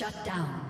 Shut down.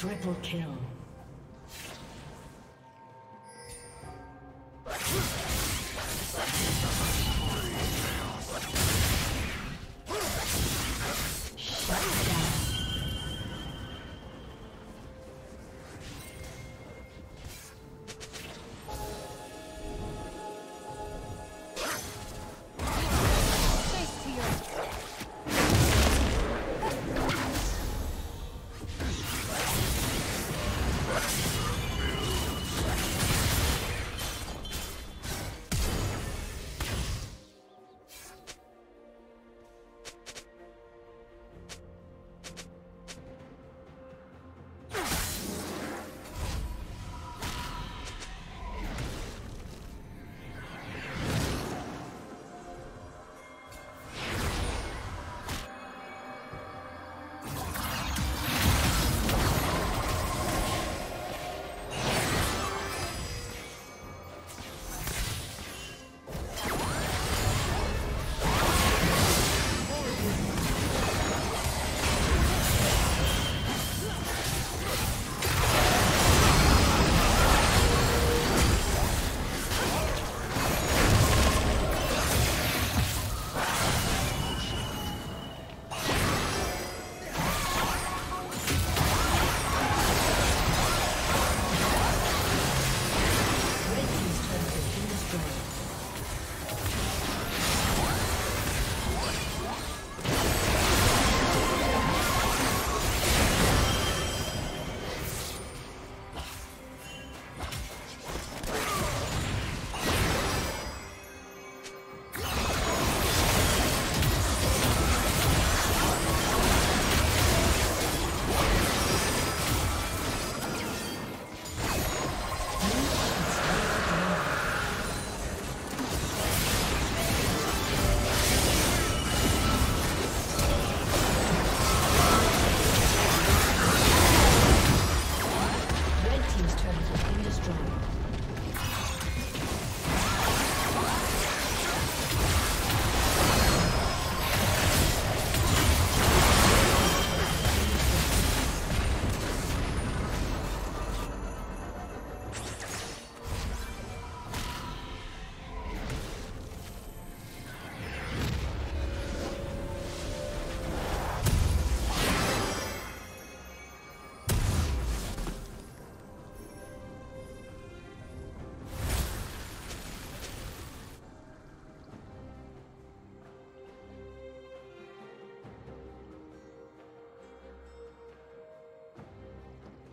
Triple kill.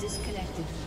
Disconnected.